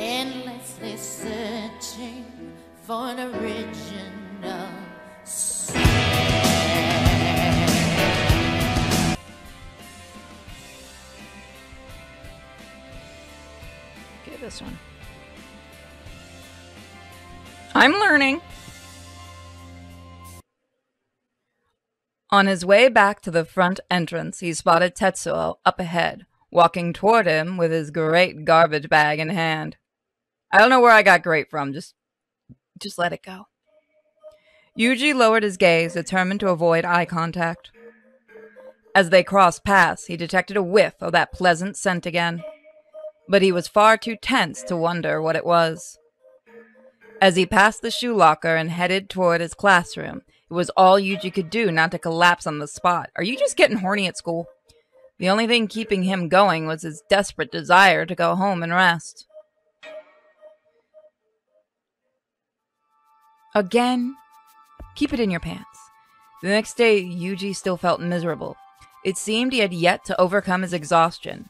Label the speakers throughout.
Speaker 1: endlessly searching for an original sin.
Speaker 2: Okay, this one. I'm learning. On his way back to the front entrance, he spotted Tetsuo up ahead, walking toward him with his great garbage bag in hand. I don't know where I got great from, just just let it go. Yuji lowered his gaze, determined to avoid eye contact. As they crossed paths, he detected a whiff of that pleasant scent again, but he was far too tense to wonder what it was. As he passed the shoe locker and headed toward his classroom, it was all Yuji could do not to collapse on the spot. Are you just getting horny at school? The only thing keeping him going was his desperate desire to go home and rest. Again, keep it in your pants. The next day, Yuji still felt miserable. It seemed he had yet to overcome his exhaustion.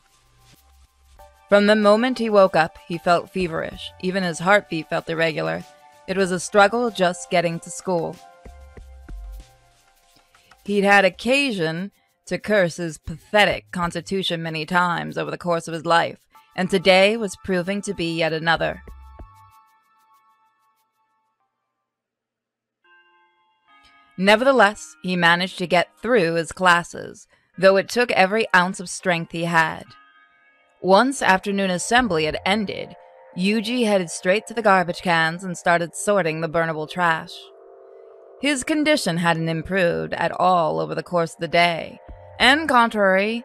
Speaker 2: From the moment he woke up, he felt feverish. Even his heartbeat felt irregular. It was a struggle just getting to school. He'd had occasion to curse his pathetic constitution many times over the course of his life, and today was proving to be yet another. Nevertheless, he managed to get through his classes, though it took every ounce of strength he had. Once afternoon assembly had ended, Yuji headed straight to the garbage cans and started sorting the burnable trash. His condition hadn't improved at all over the course of the day, and contrary,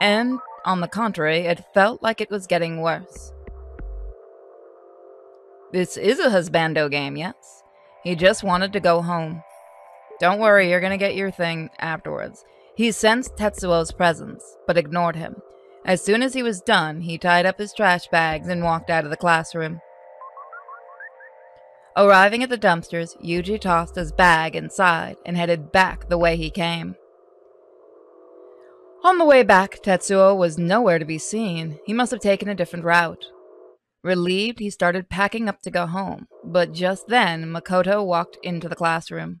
Speaker 2: and on the contrary, it felt like it was getting worse. This is a husbando game, yes. He just wanted to go home. Don't worry, you're gonna get your thing afterwards. He sensed Tetsuo's presence, but ignored him. As soon as he was done, he tied up his trash bags and walked out of the classroom. Arriving at the dumpsters, Yuji tossed his bag inside and headed back the way he came. On the way back, Tetsuo was nowhere to be seen. He must have taken a different route. Relieved, he started packing up to go home, but just then Makoto walked into the classroom.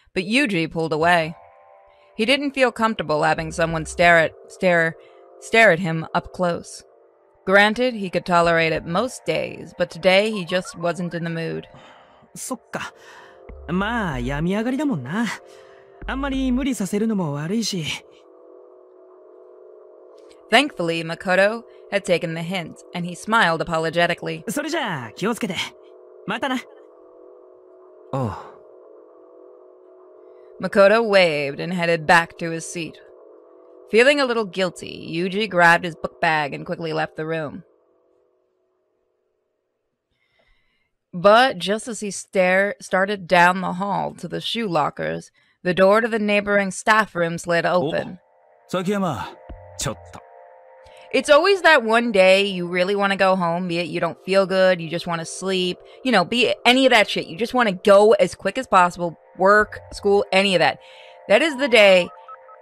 Speaker 2: but Yuji pulled away. He didn't feel comfortable having someone stare at stare stare at him up close. Granted, he could tolerate it most days, but today he just wasn't in the mood.
Speaker 3: そっか。まあ、病み上がりだもんな。あんまり無理させるのも悪いし。
Speaker 2: Thankfully, Makoto had taken the hint, and he smiled apologetically.
Speaker 3: それじゃあ、気をつけて。またな。
Speaker 4: ああ
Speaker 2: Makoto waved and headed back to his seat. Feeling a little guilty, Yuji grabbed his book bag and quickly left the room. But just as he stare- started down the hall to the shoe lockers, the door to the neighboring staff room slid open.
Speaker 5: 崎山ちょっと
Speaker 2: it's always that one day you really want to go home, be it you don't feel good, you just want to sleep, you know, be any of that shit. You just want to go as quick as possible, work, school, any of that. That is the day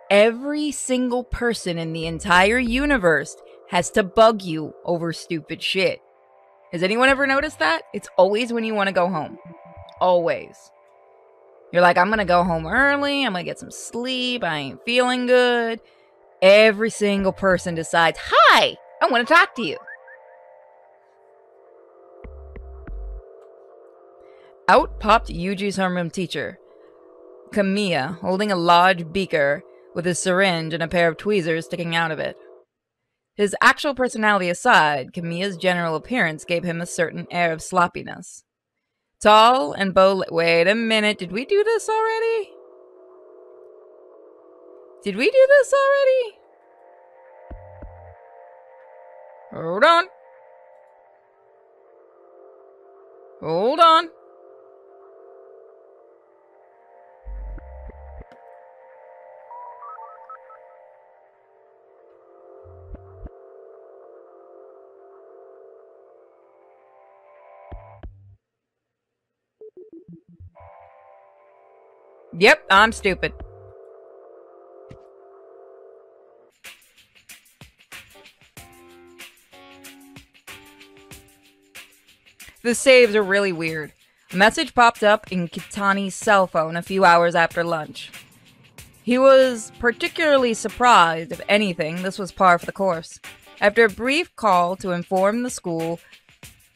Speaker 2: every single person in the entire universe has to bug you over stupid shit. Has anyone ever noticed that? It's always when you want to go home. Always. You're like, I'm going to go home early, I'm going to get some sleep, I ain't feeling good. Every single person decides, Hi, I want to talk to you. Out popped Yuji's homeroom teacher, Kamiya, holding a large beaker with a syringe and a pair of tweezers sticking out of it. His actual personality aside, Kamiya's general appearance gave him a certain air of sloppiness. Tall and bow. Wait a minute, did we do this already? Did we do this already? Hold on. Hold on. Yep, I'm stupid. The saves are really weird. A message popped up in Kitani's cell phone a few hours after lunch. He was particularly surprised, if anything, this was par for the course. After a brief call to inform the school,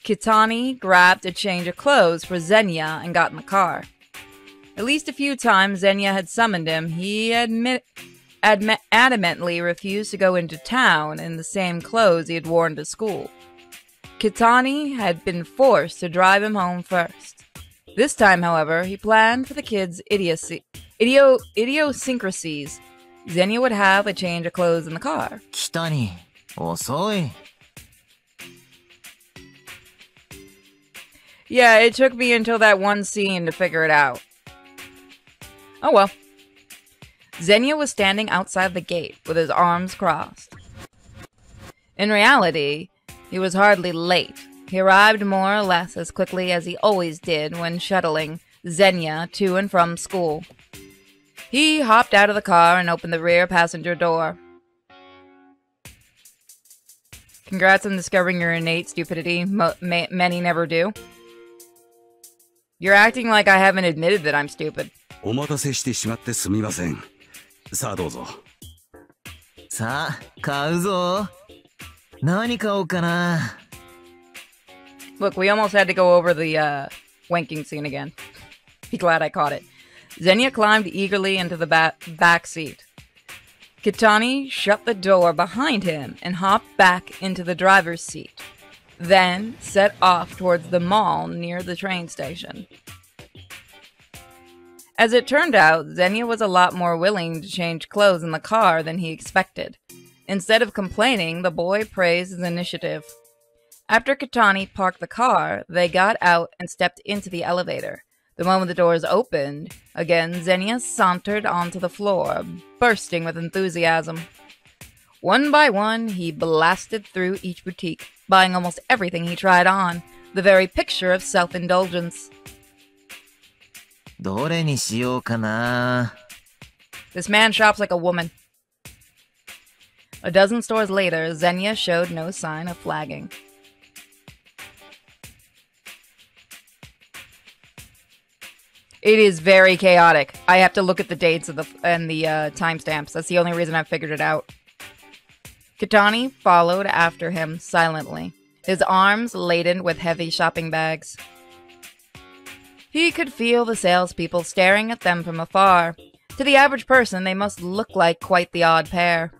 Speaker 2: Kitani grabbed a change of clothes for Zenya and got in the car. At least a few times Zenya had summoned him, he admit, admi- adamantly refused to go into town in the same clothes he had worn to school. Kitani had been forced to drive him home first. This time, however, he planned for the kid's idiocy, idio, idiosyncrasies. Zenya would have a change of clothes in the car.
Speaker 6: Kitani, osoi.
Speaker 2: Yeah, it took me until that one scene to figure it out. Oh well. Zenya was standing outside the gate with his arms crossed. In reality, he was hardly late. He arrived more or less as quickly as he always did when shuttling Zenya to and from school. He hopped out of the car and opened the rear passenger door. Congrats on discovering your innate stupidity. Mo many never do. You're acting like I haven't admitted that I'm stupid.
Speaker 5: お待たせしてしまってすみません。さあどうぞ。
Speaker 6: さあ、買うぞ。
Speaker 2: Look, we almost had to go over the uh, wanking scene again. Be glad I caught it. Zenya climbed eagerly into the ba back seat. Kitani shut the door behind him and hopped back into the driver's seat, then set off towards the mall near the train station. As it turned out, Zenya was a lot more willing to change clothes in the car than he expected. Instead of complaining, the boy praised his initiative. After Kitani parked the car, they got out and stepped into the elevator. The moment the doors opened, again Zenya sauntered onto the floor, bursting with enthusiasm. One by one, he blasted through each boutique, buying almost everything he tried on, the very picture of self indulgence. This man shops like a woman. A dozen stores later, Zenya showed no sign of flagging. It is very chaotic. I have to look at the dates of the and the uh, timestamps. That's the only reason I figured it out. Kitani followed after him silently, his arms laden with heavy shopping bags. He could feel the salespeople staring at them from afar. To the average person, they must look like quite the odd pair.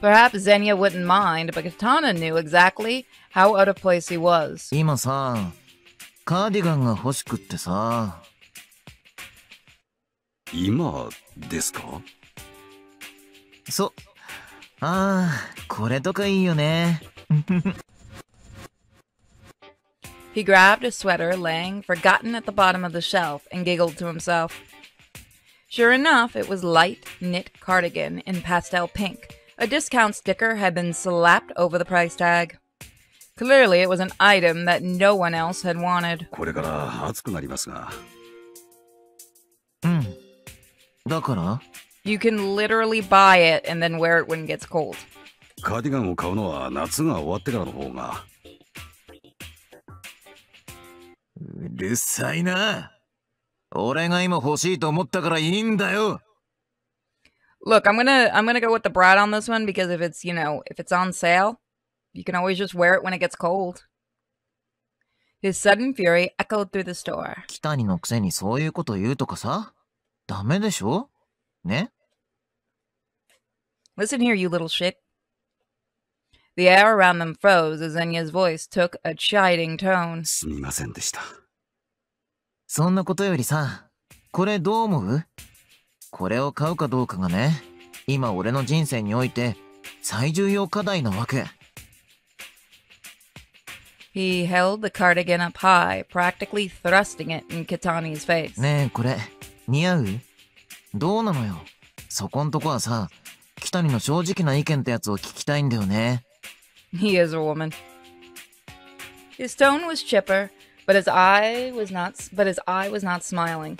Speaker 2: Perhaps Zenya wouldn't mind, but Kitani knew exactly how out of place he was. he grabbed a sweater laying forgotten at the bottom of the shelf and giggled to himself. Sure enough, it was light knit cardigan in pastel pink A discount sticker had been slapped over the price tag. Clearly, it was an item that no one else had wanted.
Speaker 5: これから暑くなりますが。
Speaker 6: うんだから
Speaker 2: You can literally buy it and then wear it when it gets cold.
Speaker 5: カーディガンを買うのは夏が終わってからの方が。
Speaker 6: うるさいな俺が今欲しいと思ったからいいんだよ
Speaker 2: Look, I'm gonna I'm gonna go with the Brad on this one because if it's you know if it's on sale, you can always just wear it when it gets cold. His sudden fury echoed through the store.
Speaker 6: 北にのくせにそういうこと言うとかさダメでしょね
Speaker 2: Listen here, you little shit. The air around them froze as Zenya's voice took a chiding tone.
Speaker 5: すみませんでした。
Speaker 6: そんなことよりさこれどう思う これを買うかどうかがね今俺の人生において最重要課題なわけ
Speaker 2: He He held the cardigan up high, practically thrusting it in Kitani's face.
Speaker 6: ねえ、これ、似合うどうなのよ。そこんとこはさ、北谷の正直な意見ってやつを聞きたいんだよね。
Speaker 2: He is a woman. His tone was chipper, but his eye was not but his eye was not smiling.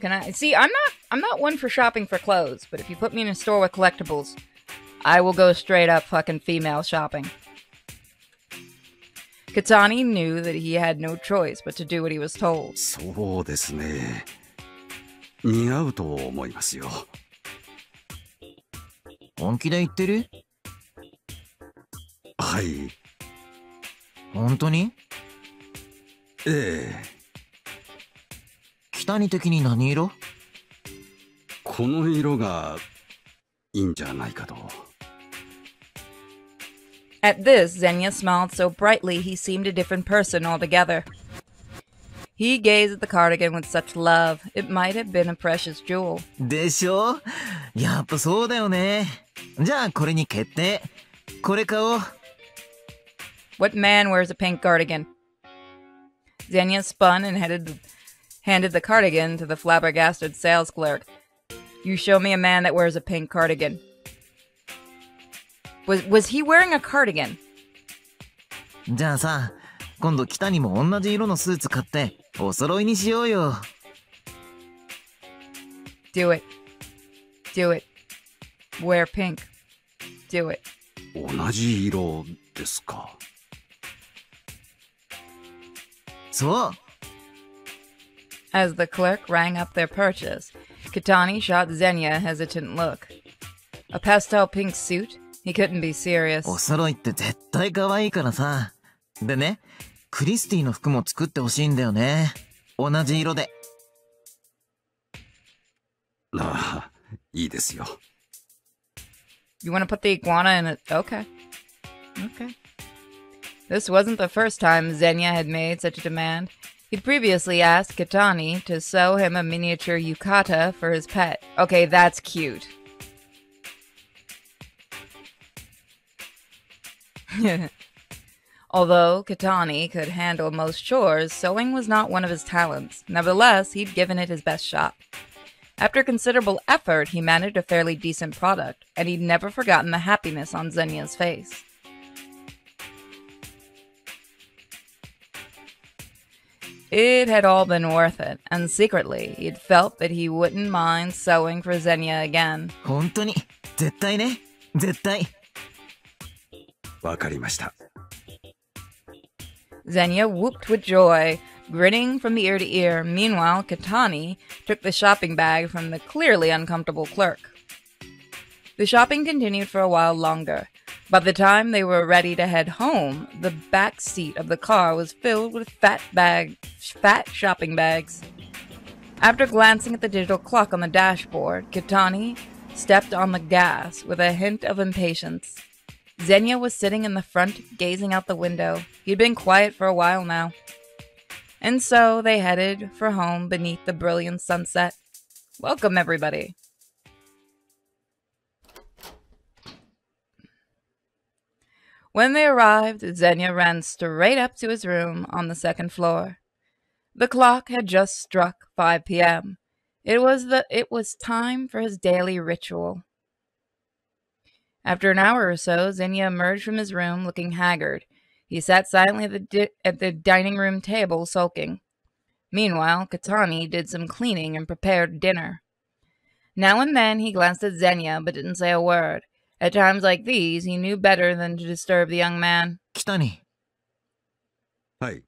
Speaker 2: Can I see? I'm not. I'm not one for shopping for clothes, but if you put me in a store with collectibles, I will go straight up fucking female shopping. Kitani knew that he had no choice but to do what he was told.
Speaker 5: そうですね。似合うと思いますよ。
Speaker 6: 本気で言ってる
Speaker 5: はい。
Speaker 6: 本当に
Speaker 5: ええ。
Speaker 6: 北谷的に何色
Speaker 5: この色がいいんじゃないかと。
Speaker 2: At this, Xenia smiled so brightly he seemed a different person altogether. He gazed at the cardigan with such love, it might have been a precious jewel.
Speaker 6: でしょやっぱそうだよね。じゃあこれに決定。これ買おう。
Speaker 2: What man wears a pink cardigan? Xenia spun and headed, handed the cardigan to the flabbergasted sales clerk. You show me a man that wears a pink cardigan. Was was he wearing a cardigan?
Speaker 6: じゃあさ、今度北にも同じ色のスーツ買って、お揃いにしようよ。
Speaker 2: Do it. Do it. Wear pink. Do it.
Speaker 5: 同じ色ですか。
Speaker 6: そう。
Speaker 2: as the clerk rang up their purchase, Kitani shot Zenya a hesitant look. A pastel pink suit? He couldn't be serious.
Speaker 6: お揃いって絶対可愛いからさ。でね、クリスティの服も作ってほしいんだよね。同じ色で。
Speaker 5: ああ、いいですよ。
Speaker 2: You wanna put the iguana in it? Okay. Okay. This wasn't the first time Zenya had made such a demand. He'd previously asked Kitani to sew him a miniature yukata for his pet. Okay, that's cute. Although Kitani could handle most chores, sewing was not one of his talents. Nevertheless, he'd given it his best shot. After considerable effort, he managed a fairly decent product, and he'd never forgotten the happiness on Zenya's face. It had all been worth it, and secretly, he'd felt that he wouldn't mind sewing for Zenya again. Zenya whooped with joy, grinning from ear to ear. Meanwhile, Kitani took the shopping bag from the clearly uncomfortable clerk. The shopping continued for a while longer. By the time they were ready to head home, the back seat of the car was filled with fat bag, fat shopping bags. After glancing at the digital clock on the dashboard, Kitani stepped on the gas with a hint of impatience. Zenya was sitting in the front, gazing out the window. He'd been quiet for a while now. And so they headed for home beneath the brilliant sunset. Welcome, everybody. When they arrived, Zenya ran straight up to his room on the second floor. The clock had just struck 5 p.m. It was the it was time for his daily ritual. After an hour or so, Zenya emerged from his room looking haggard. He sat silently at the, di- at the dining room table, sulking. Meanwhile, Kitani did some cleaning and prepared dinner. Now and then he glanced at Zenya, but didn't say a word. At times like these, he knew better than to disturb the young man.
Speaker 5: Kitani. Hi.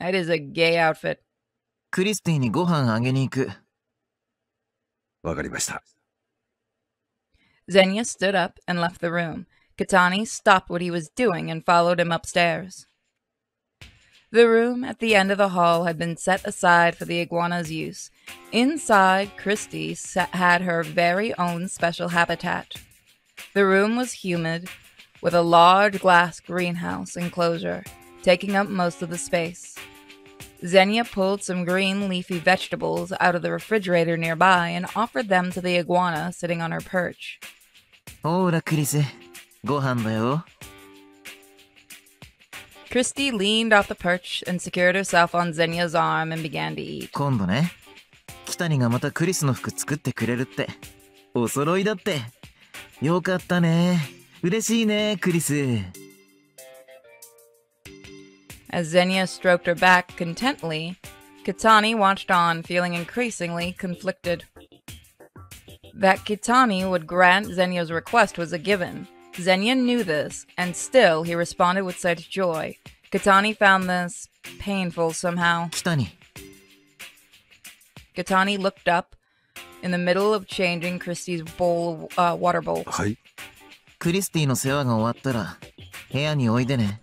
Speaker 2: That is a gay outfit.
Speaker 6: クリスティにご飯あげに行く。
Speaker 5: わかりました。
Speaker 2: Zenya stood up and left the room. Kitani stopped what he was doing and followed him upstairs. The room at the end of the hall had been set aside for the iguana's use. Inside, Christie had her very own special habitat. The room was humid, with a large glass greenhouse enclosure taking up most of the space. Zenya pulled some green leafy vegetables out of the refrigerator nearby and offered them to the iguana sitting on her perch.
Speaker 6: Ora, Chris. Gohan da yo.
Speaker 2: Christy leaned off the perch and secured herself on Zenya's arm and began to eat.
Speaker 6: Kondo ne. Kitani ga mata Chris no fuku tsukutte kurerutte. Osoroi datte. よかったね。嬉しいね、クリス。
Speaker 2: As Zenya stroked her back contently, Kitani watched on, feeling increasingly conflicted. That Kitani would grant Zenya's request was a given. Zenya knew this, and still he responded with such joy. Kitani found this painful somehow. Kitani looked up, in the middle of changing Christie's bowl, uh, water bowl.
Speaker 5: はい。
Speaker 6: クリスティの世話が終わったら、部屋においでね。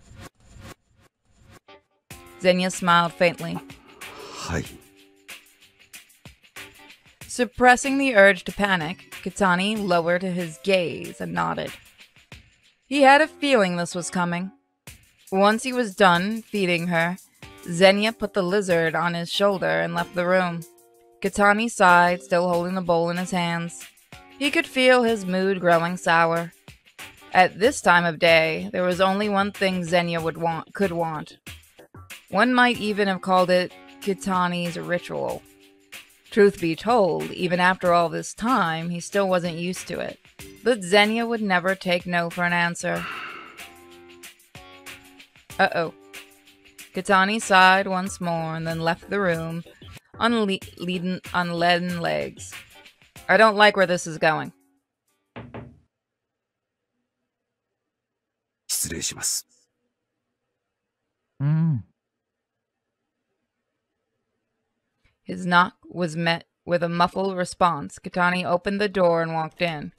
Speaker 2: Zenya smiled faintly.
Speaker 5: Hi.
Speaker 2: Suppressing the urge to panic, Kitani lowered his gaze and nodded. He had a feeling this was coming. Once he was done feeding her, Zenya put the lizard on his shoulder and left the room. Kitani sighed, still holding the bowl in his hands. He could feel his mood growing sour. At this time of day, there was only one thing Zenya would want, could want. One might even have called it Kitani's ritual. Truth be told, even after all this time, he still wasn't used to it. But Zenya would never take no for an answer. Uh oh. Kitani sighed once more and then left the room unleaden, unleaden legs. I don't like where this is going. his knock was met with a muffled response. Kitani opened the door and walked in.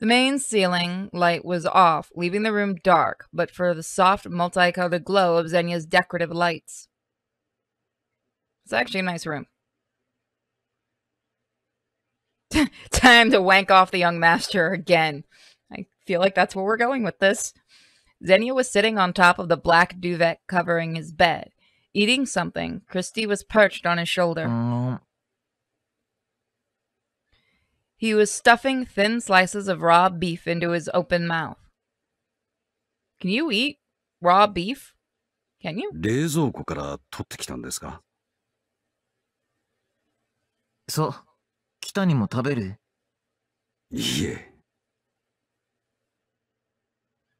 Speaker 2: The main ceiling light was off, leaving the room dark, but for the soft, multicolored glow of Zenya's decorative lights. It's actually a nice room. Time to wank off the young master again. I feel like that's where we're going with this. Zenya was sitting on top of the black duvet covering his bed, eating something. Christie was perched on his shoulder.
Speaker 6: Mm.
Speaker 2: He was stuffing thin slices of raw beef into his open mouth. Can you eat raw beef? Can you?
Speaker 5: 冷蔵庫から取ってきたんですが。
Speaker 6: そうキタニも食べる
Speaker 5: いいえ。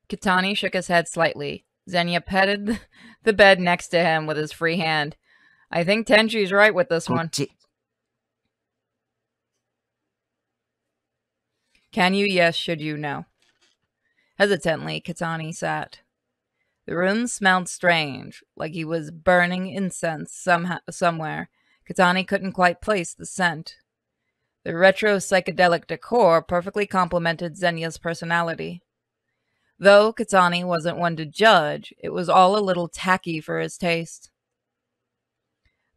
Speaker 2: Kitani shook his head slightly. Xenia petted the bed next to him with his free hand. I think Tenchi's right with this
Speaker 6: こ
Speaker 2: one.
Speaker 6: っち
Speaker 2: Can you? Yes, should you? No. Hesitantly, Kitani sat. The room smelled strange, like he was burning incense somehow, somewhere. Kitani couldn't quite place the scent. The retro psychedelic decor perfectly complemented Zenya's personality. Though Kitani wasn't one to judge, it was all a little tacky for his taste.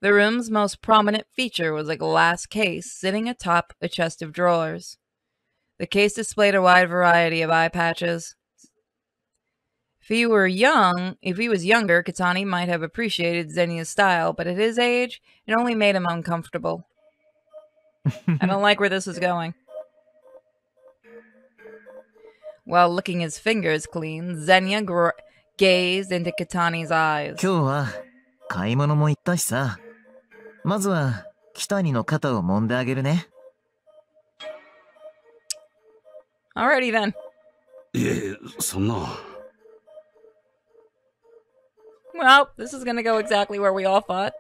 Speaker 2: The room's most prominent feature was a glass case sitting atop a chest of drawers. The case displayed a wide variety of eye patches. If he were young, if he was younger, Kitani might have appreciated Zenya's style, but at his age, it only made him uncomfortable. I don't like where this is going. While licking his fingers clean, Zenya gazed into Kitani's eyes. Alrighty then.
Speaker 5: いえ、そんな。
Speaker 2: well, this is gonna go exactly where we all thought.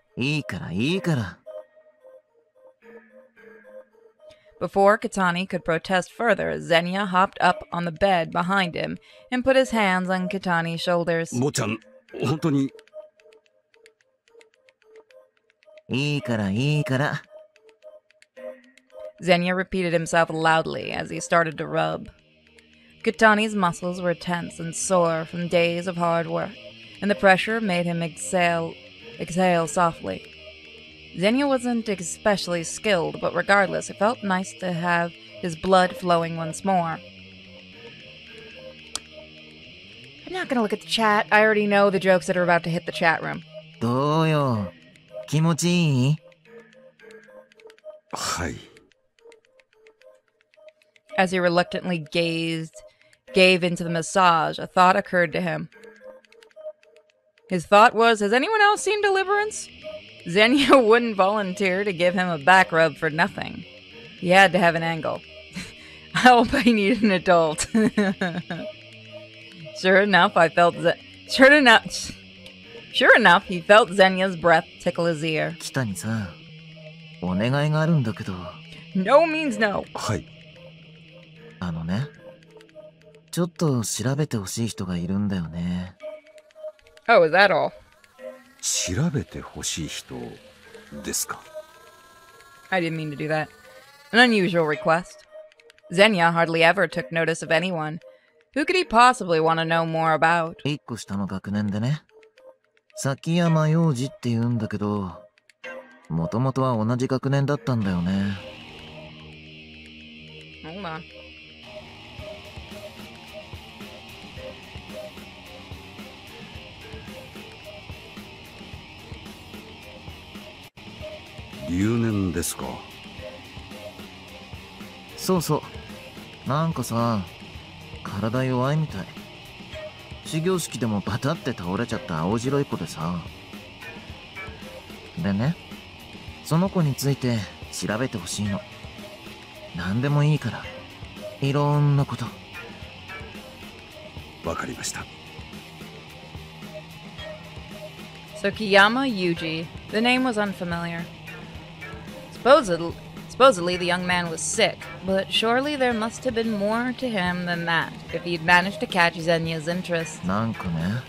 Speaker 2: Before Kitani could protest further, Zenya hopped up on the bed behind him and put his hands on Kitani's shoulders.
Speaker 5: もちゃん、本当に。
Speaker 6: いいからいいから.
Speaker 2: Zenya repeated himself loudly as he started to rub. Kitani's muscles were tense and sore from days of hard work and the pressure made him exhale, exhale softly. Zenya wasn't especially skilled, but regardless, it felt nice to have his blood flowing once more. I'm not gonna look at the chat. I already know the jokes that are about to hit the chat room.
Speaker 6: どうよ。気持ちいい
Speaker 5: はい。
Speaker 2: As he reluctantly gazed, gave into the massage, a thought occurred to him. His thought was, Has anyone else seen deliverance? Zenya wouldn't volunteer to give him a back rub for nothing. He had to have an angle. I hope I need an adult. sure enough, I felt that. Sure enough. Sure enough, he felt Zenya's breath tickle his ear.
Speaker 6: Kitani-san,
Speaker 2: no means no.
Speaker 5: はい。
Speaker 6: あのね、ちょっと調べてほしい人がいるんだよね。
Speaker 2: Oh, is that all?
Speaker 5: 調べてほしい人ですか
Speaker 2: I didn't mean to do that. An unusual request. Xenia hardly ever took notice of anyone. Who could he possibly want to know more about?
Speaker 6: 一個下の学年でね、崎山洋二って言うんだけど、もともとは同じ学年だったんだよね。
Speaker 2: Hold on.
Speaker 5: 留年ですか？
Speaker 6: そうそう。なんかさ、体弱いみたい。始業式でもバタって倒れちゃった青白い子でさ。でね、その子について調べてほしいの。何でもいいから。いろんなこと。
Speaker 5: わかりました。
Speaker 2: Tsukiyama Yuji. The name was unfamiliar. Supposedly, supposedly the young man was sick, but surely there must have been more to him than that if he'd managed to catch Zenya's interest.
Speaker 6: なんかね、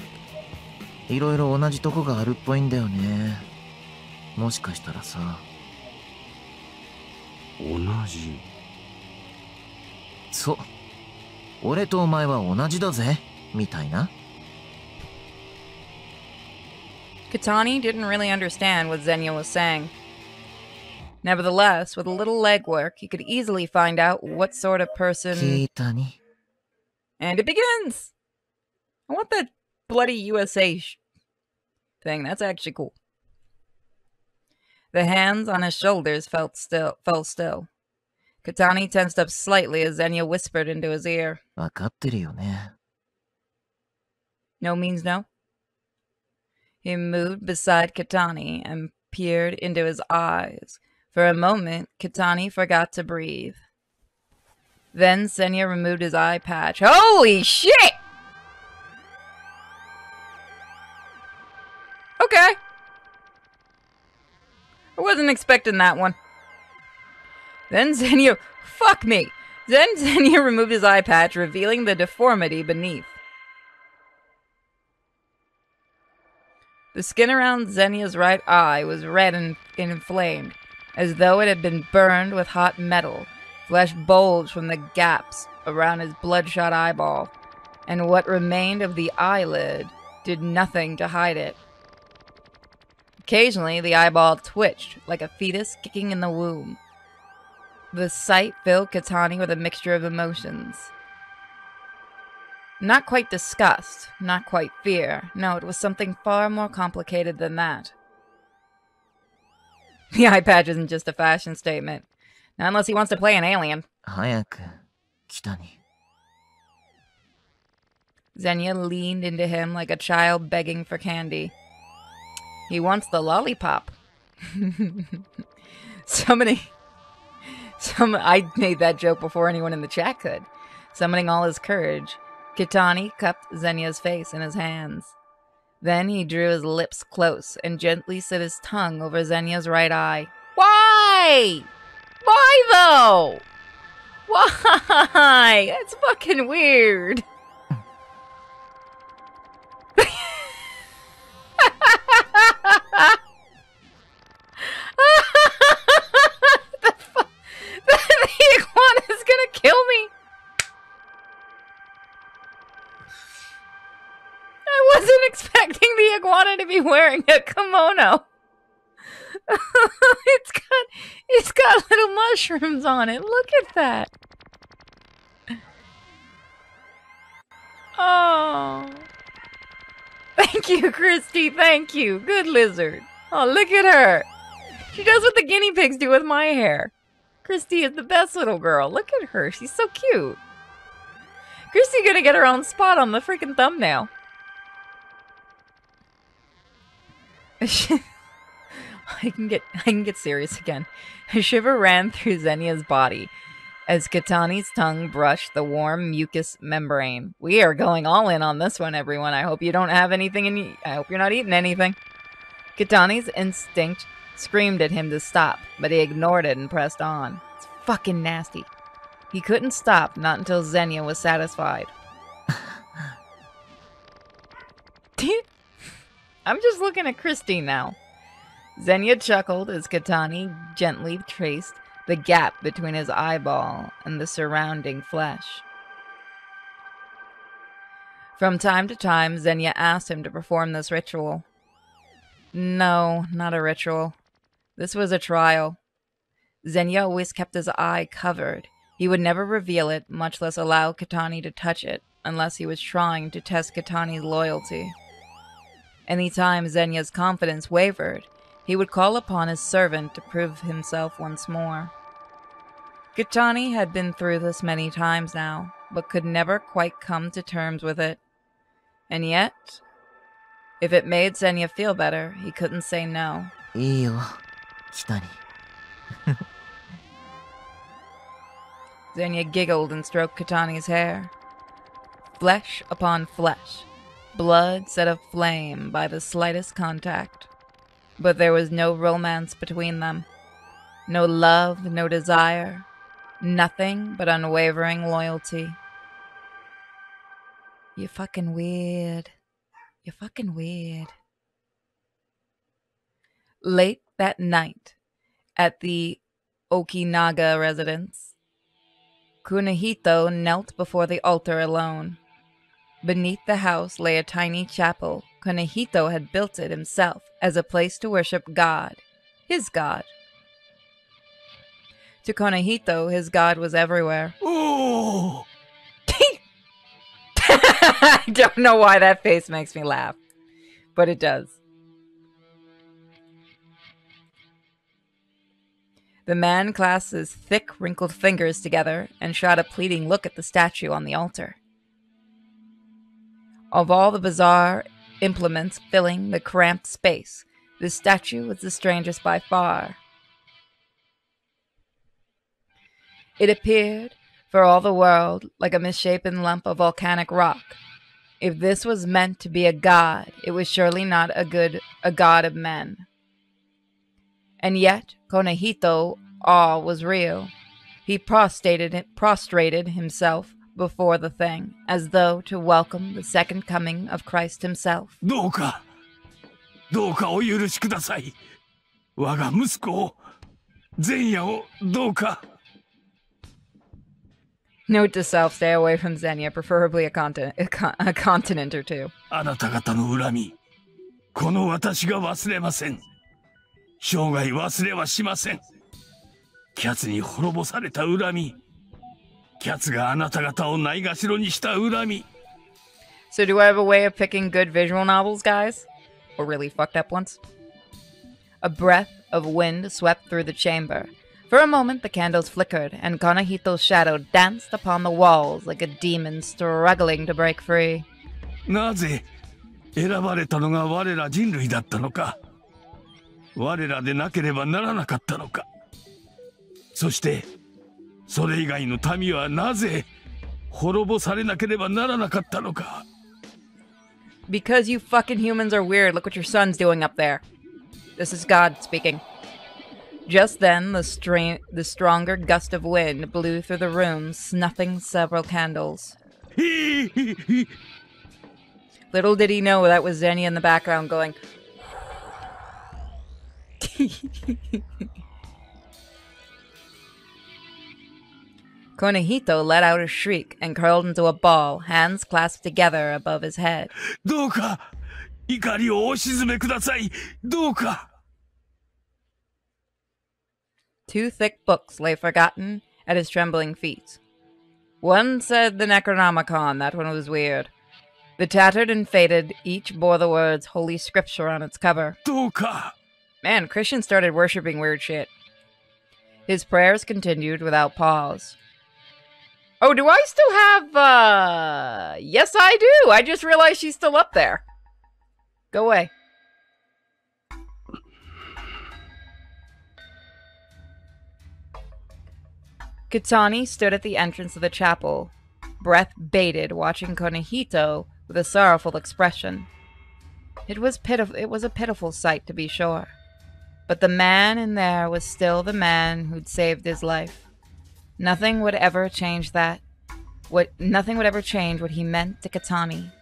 Speaker 6: いろいろ同じとこがあるっぽいんだよね。もしかしたらさ。
Speaker 5: 同じ
Speaker 6: そう。俺とお前は同じだぜ、みたいな。
Speaker 2: Kitani didn't really understand what Zenya was saying. Nevertheless, with a little legwork, he could easily find out what sort of person. And it begins! I want that bloody USA thing. That's actually cool. The hands on his shoulders felt still, fell still. Kitani tensed up slightly as Zenya whispered into his ear. No means no. He moved beside Kitani and peered into his eyes, for a moment, Kitani forgot to breathe. Then Zenya removed his eye patch. Holy shit! Okay. I wasn't expecting that one. Then Zenya. Fuck me! Then Zenya removed his eye patch, revealing the deformity beneath. The skin around Zenya's right eye was red and inflamed, as though it had been burned with hot metal. Flesh bulged from the gaps around his bloodshot eyeball, and what remained of the eyelid did nothing to hide it. Occasionally, the eyeball twitched like a fetus kicking in the womb. The sight filled Kitani with a mixture of emotions. Not quite disgust, not quite fear. No, it was something far more complicated than that. The eye patch isn't just a fashion statement. Not unless he wants to play an alien. Zenya leaned into him like a child begging for candy. He wants the lollipop. Summoning. Some, I made that joke before anyone in the chat could. Summoning all his courage, Kitani cupped Zenya's face in his hands. Then he drew his lips close and gently set his tongue over Zenya's right eye. Why? Why though? Why? That's fucking weird. Iguana to be wearing a kimono. it's got it's got little mushrooms on it. Look at that. Oh. Thank you, Christy. Thank you. Good lizard. Oh, look at her. She does what the guinea pigs do with my hair. Christy is the best little girl. Look at her. She's so cute. Christy gonna get her own spot on the freaking thumbnail. I can get I can get serious again. A shiver ran through Zenya's body as Kitani's tongue brushed the warm mucous membrane. We are going all in on this one, everyone. I hope you don't have anything in you. I hope you're not eating anything. Kitani's instinct screamed at him to stop, but he ignored it and pressed on. It's fucking nasty. He couldn't stop, not until Zenya was satisfied. I'm just looking at Christine now. Zenya chuckled as Kitani gently traced the gap between his eyeball and the surrounding flesh. From time to time, Zenya asked him to perform this ritual. No, not a ritual. This was a trial. Zenya always kept his eye covered. He would never reveal it, much less allow Kitani to touch it, unless he was trying to test Kitani's loyalty. Any time Zenya's confidence wavered, he would call upon his servant to prove himself once more. Kitani had been through this many times now, but could never quite come to terms with it. And yet, if it made Zenya feel better, he couldn't say no. Zenya giggled and stroked Kitani's hair. Flesh upon flesh, blood set aflame by the slightest contact. But there was no romance between them. No love, no desire, nothing but unwavering loyalty. You're fucking weird. You're fucking weird. Late that night, at the Okinaga residence, Kunihito knelt before the altar alone. Beneath the house lay a tiny chapel. Kunihito had built it himself as a place to worship God, his God. To Kunihito, his God was everywhere.
Speaker 3: Oh!
Speaker 2: I don't know why that face makes me laugh, but it does. The man clasped his thick, wrinkled fingers together and shot a pleading look at the statue on the altar. Of all the bizarre implements filling the cramped space, this statue was the strangest by far. It appeared, for all the world, like a misshapen lump of volcanic rock. If this was meant to be a god, it was surely not a good a god of men. And yet, Kunihito awe was real. He prostrated prostrated himself before the thing, as though to welcome the second coming of Christ himself.
Speaker 3: どうかどうかお許しください我が息子を前夜をどうか
Speaker 2: Note to self: stay away from Xenia, preferably a continent, a, con- a continent or two.
Speaker 3: あなた方の恨みこの私が忘れません生涯忘れはしませんキャツに滅ぼされた恨み キャツがあなた方をないがしろにした恨み
Speaker 2: So, do I have a way of picking good visual novels, guys? Or really fucked up ones? A breath of wind swept through the chamber. For a moment, the candles flickered, and Kanahito's shadow danced upon the walls like a demon struggling to break free.
Speaker 3: なぜ選ばれたのが我ら人類だったのか我らでなければならなかったのかそしてそれ以外の民はなぜ滅ぼされなければならなかったのか
Speaker 2: Because you fucking humans are weird, look what your son's doing up there. This is God speaking. Just then, the, stra- the stronger gust of wind blew through the room, snuffing several candles. Little did he know that was Xenia in the background going. Kunihito let out a shriek and curled into a ball, hands clasped together above his head.
Speaker 3: どうか怒りをお沈めくださいどうか
Speaker 2: Two thick books lay forgotten at his trembling feet. One said the Necronomicon, that one was weird. The tattered and faded, each bore the words Holy Scripture on its cover.
Speaker 3: Doka.
Speaker 2: Man, Christian started worshipping weird shit. His prayers continued without pause. Oh, do I still have, uh, yes, I do. I just realized she's still up there. Go away. Kitani stood at the entrance of the chapel, breath bated, watching Kunihito with a sorrowful expression. It was pitiful. It was a pitiful sight, to be sure, but the man in there was still the man who'd saved his life. Nothing would ever change that. What nothing would ever change what he meant to Kitani.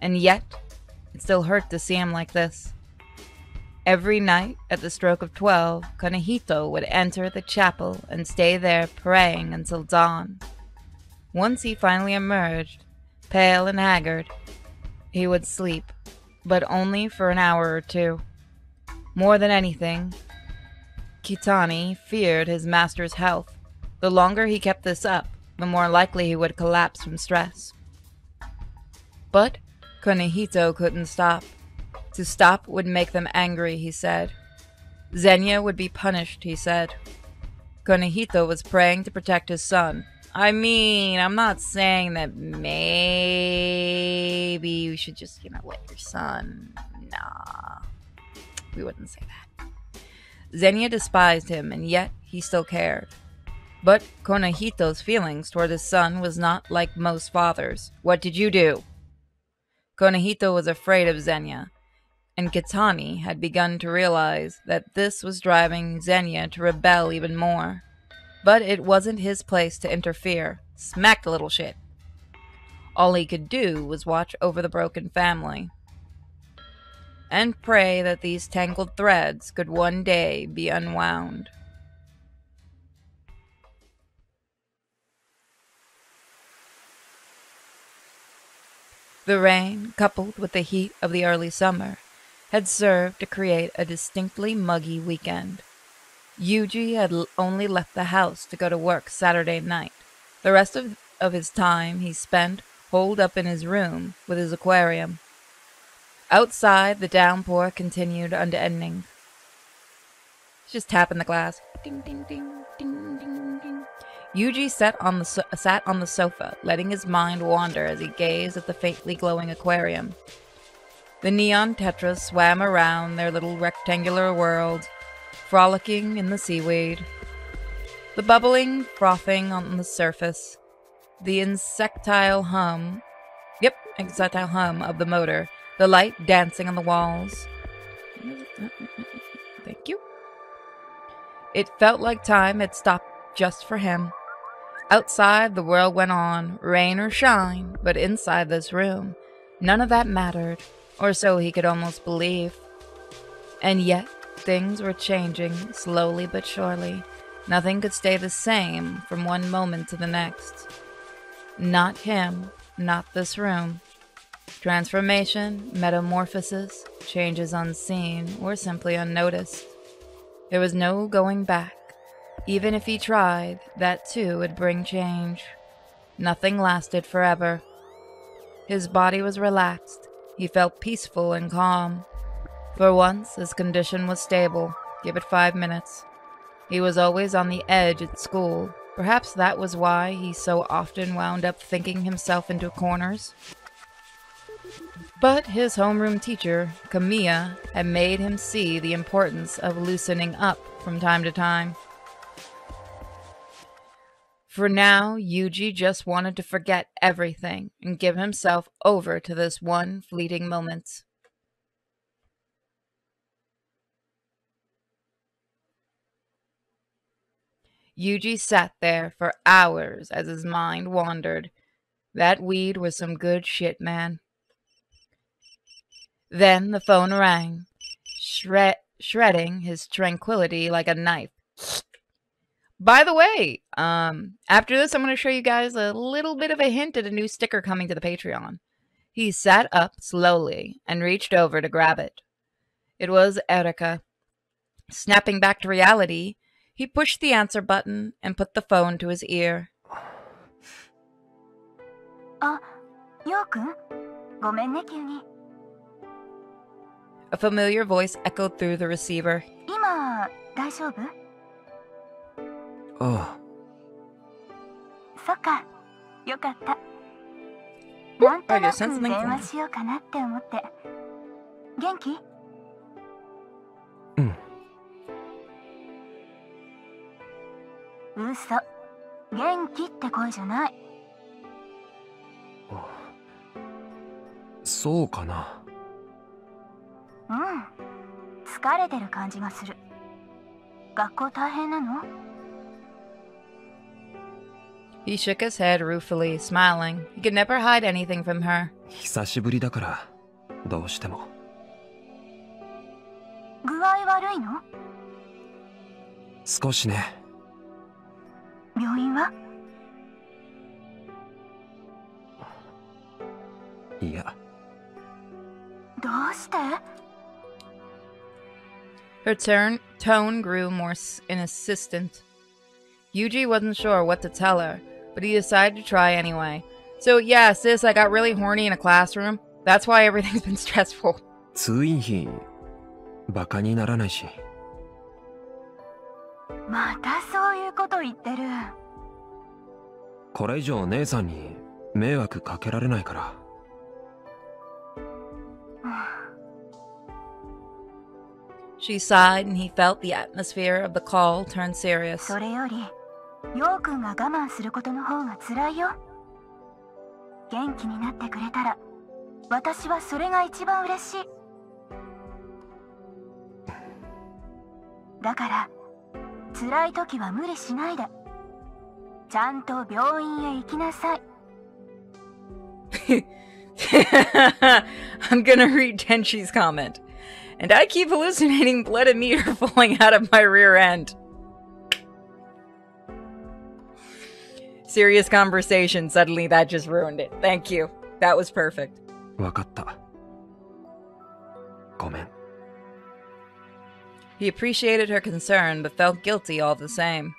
Speaker 2: And yet, it still hurt to see him like this. Every night, at the stroke of twelve, Kunihito would enter the chapel and stay there praying until dawn. Once he finally emerged, pale and haggard, he would sleep, but only for an hour or two. More than anything, Kitani feared his master's health. The longer he kept this up, the more likely he would collapse from stress. But Kunihito couldn't stop. To stop would make them angry, he said. Zenya would be punished, he said. Kunihito was praying to protect his son. I mean, I'm not saying that maybe you should just, you know, let your son. Nah. We wouldn't say that. Zenya despised him, and yet he still cared. But Kunihito's feelings toward his son was not like most fathers. What did you do? Kunihito was afraid of Zenya, and Kitani had begun to realize that this was driving Zenya to rebel even more. But it wasn't his place to interfere. Smack the little shit. All he could do was watch over the broken family and pray that these tangled threads could one day be unwound. The rain, coupled with the heat of the early summer, had served to create a distinctly muggy weekend. Yuji had only left the house to go to work Saturday night. The rest of, of his time he spent holed up in his room with his aquarium. Outside, the downpour continued unending. Just tapping the glass. Ding, ding, ding. Yuji sat on the so- sat on the sofa, letting his mind wander as he gazed at the faintly glowing aquarium. The neon tetras swam around their little rectangular world, frolicking in the seaweed. The bubbling, frothing on the surface, the insectile hum, yep, insectile hum of the motor, the light dancing on the walls. Thank you. It felt like time had stopped just for him. Outside, the world went on, rain or shine, but inside this room, none of that mattered, or so he could almost believe. And yet, things were changing, slowly but surely. Nothing could stay the same from one moment to the next. Not him, not this room. Transformation, metamorphosis, changes unseen, or simply unnoticed. There was no going back. Even if he tried, that too would bring change. Nothing lasted forever. His body was relaxed. He felt peaceful and calm. For once, his condition was stable. Give it five minutes. He was always on the edge at school. Perhaps that was why he so often wound up thinking himself into corners. But his homeroom teacher, Kamiya, had made him see the importance of loosening up from time to time. For now, Yuji just wanted to forget everything and give himself over to this one fleeting moment. Yuji sat there for hours as his mind wandered. That weed was some good shit, man. Then the phone rang, shred- shredding his tranquility like a knife. By the way, um, after this, I'm going to show you guys a little bit of a hint at a new sticker coming to the Patreon. He sat up slowly and reached over to grab it. It was Erica. Snapping back to reality, he pushed the answer button and put the phone to his ear.
Speaker 7: あ、ようくんごめんね急に
Speaker 2: A familiar voice echoed through the receiver.
Speaker 7: 今大丈夫
Speaker 4: あ
Speaker 7: そっか。よかった。なんとなく電話しようかなって思って。元気？
Speaker 4: うん。
Speaker 7: 嘘。元気って声じゃない。
Speaker 4: そうかな。
Speaker 7: うん。疲れてる感じがする。学校大変なの？
Speaker 2: He shook his head ruefully, smiling. He could never hide anything from her.
Speaker 4: 久しぶりだからどうしても
Speaker 7: 具合悪いの
Speaker 4: 少しね
Speaker 7: 病院はい
Speaker 4: や
Speaker 7: どうして
Speaker 2: Her turn, tone grew more s- insistent. Yuji wasn't sure what to tell her, but he decided to try anyway. So, yeah, sis, I got really horny in a classroom. That's why everything's been stressful.
Speaker 4: 通院費バカにならないし
Speaker 7: またそういうこと言ってる
Speaker 4: これ以上姉さんに迷惑かけられないから
Speaker 2: She sighed, and he felt the atmosphere of the call turn serious.
Speaker 7: それより ようくんが我慢することの方が辛いよ元気になってくれたら私はそれが一番嬉しいだから辛い時は無理しないでちゃんと病院へ行きなさい
Speaker 2: I'm gonna read Tenshi's comment. And I keep hallucinating blood and meat are falling out of my rear end. Serious conversation. Suddenly that just ruined it. Thank you. That was perfect.
Speaker 4: わかったごめん
Speaker 2: He appreciated her concern, but felt guilty all the same.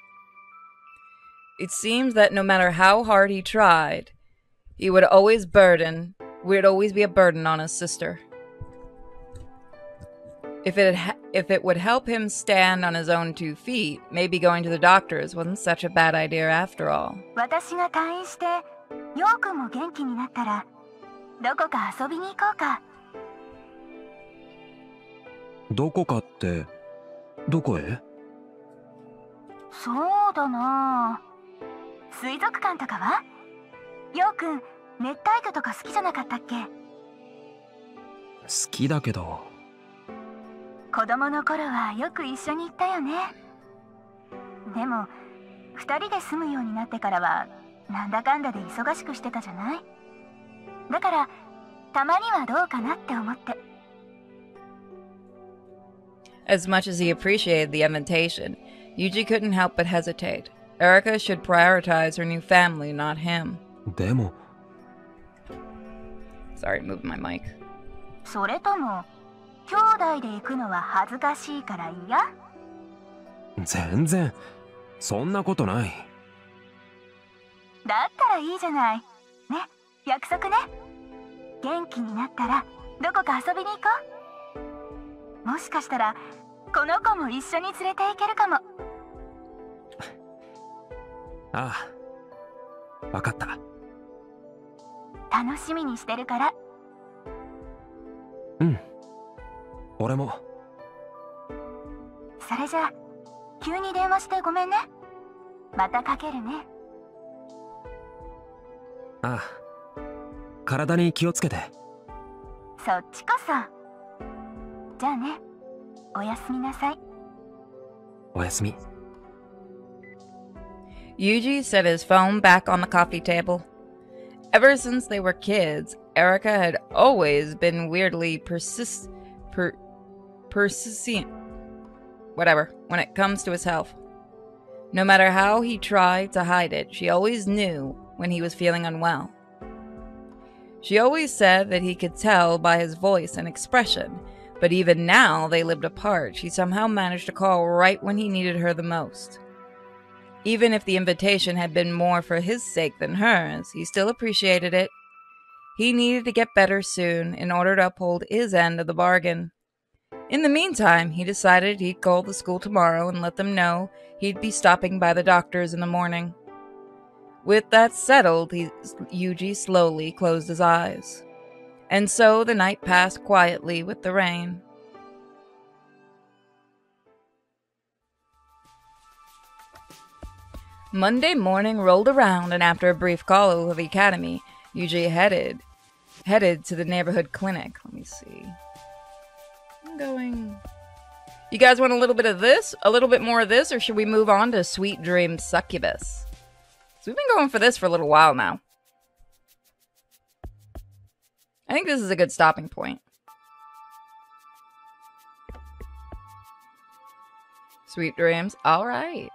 Speaker 2: It seems that no matter how hard he tried, he would always burden, would always be a burden on his sister. If it ha- if it would help him stand on his own two feet, maybe going to the doctors wasn't such a bad idea after all.
Speaker 7: 私が退院してようくんも元気になったらどこか遊びに行こうか
Speaker 4: どこかってどこへ
Speaker 7: そうだなあ水族館とかはようくん熱帯魚とか好きじゃなかったっけ
Speaker 4: 好きだけど
Speaker 7: 子供の頃はよく一緒に行ったよねでも二人で住むようになってからはなんだかんだで忙しくしてたじゃないだからたまにはどうかなって思って
Speaker 2: As much as he appreciated the invitation, Yuji couldn't help but hesitate. Erica should prioritize her new family, not him.
Speaker 4: でも
Speaker 2: Sorry, moving my mic.
Speaker 7: それとも兄弟で行くのは恥ずかしいから嫌？
Speaker 4: 全然。そんなことない。
Speaker 7: だったらいいじゃない。ね約束ね。元気になったらどこか遊びに行こう。もしかしたらこの子も一緒に連れて行けるかも。
Speaker 4: ああ。わかった。
Speaker 7: 楽しみにしてるから。
Speaker 4: うん俺も
Speaker 7: それじゃあ急に電話してごめんねまたかけるね
Speaker 4: ああ体に気をつけて
Speaker 7: そっちこそじゃあねおやすみなさい
Speaker 4: おやすみ
Speaker 2: Yuji set his phone back on the coffee table. Ever since they were kids, Erica had always been weirdly persist per persistent whatever when it comes to his health. No matter how he tried to hide it, she always knew when he was feeling unwell. She always said that he could tell by his voice and expression, but even now they lived apart, she somehow managed to call right when he needed her the most. Even if the invitation had been more for his sake than hers, he still appreciated it. He needed to get better soon in order to uphold his end of the bargain. In the meantime, he decided he'd call the school tomorrow and let them know he'd be stopping by the doctor's in the morning. With that settled, he, Yuji slowly closed his eyes. And so the night passed quietly with the rain. Monday morning rolled around, and after a brief call with the academy, Yuji headed headed to the neighborhood clinic. Let me see. Going. You guys want a little bit of this, a little bit more of this, or should we move on to Sweet Dream Succubus? So we've been going for this for a little while now. I think this is a good stopping point. Sweet dreams. All right.